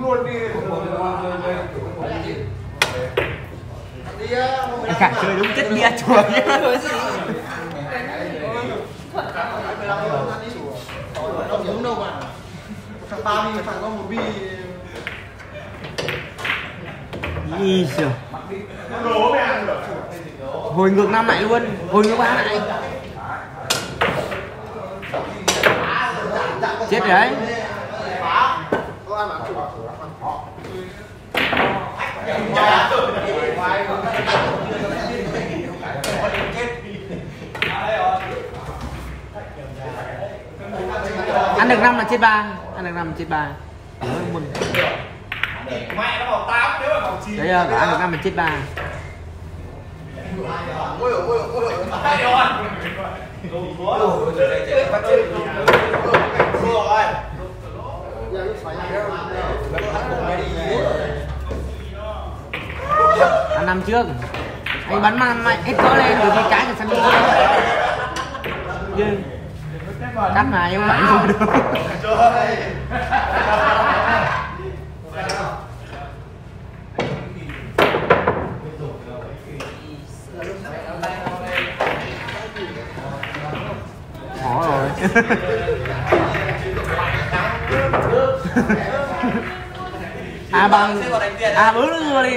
luôn đi. Anh cả chơi đúng chất bia chùa nhé đâu giống đâu mà thằng ba bi thằng có một bi Ý giời. hồi ngược năm lại luôn. Hồi ngược ba lại. Chết rồi đấy ăn mà chụp ăn được năm là chết ba. Ăn được năm là chết ba. Mừng. mẹ nó bảo tám nếu mà bảo chín đấy là ăn được năm là chết ba. Ôi ôi ôi ôi hay rồi ăn năm trước. Anh bắn mà mày hết cỡ lên bởi vì cái sân đi nhưng cắt mà nhưng phải không được. Khó rồi. À bằng à bước nữa đi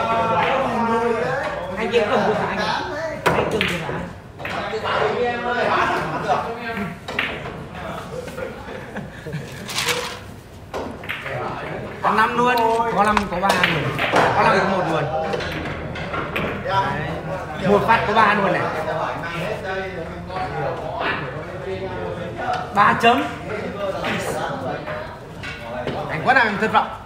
cầm cứ phá anh anh cầm cứ phá có năm luôn. Có năm có ba luôn. Có năm có một luôn. Đấy. một phát có ba luôn này. Ba chấm. Anh quá là thất vọng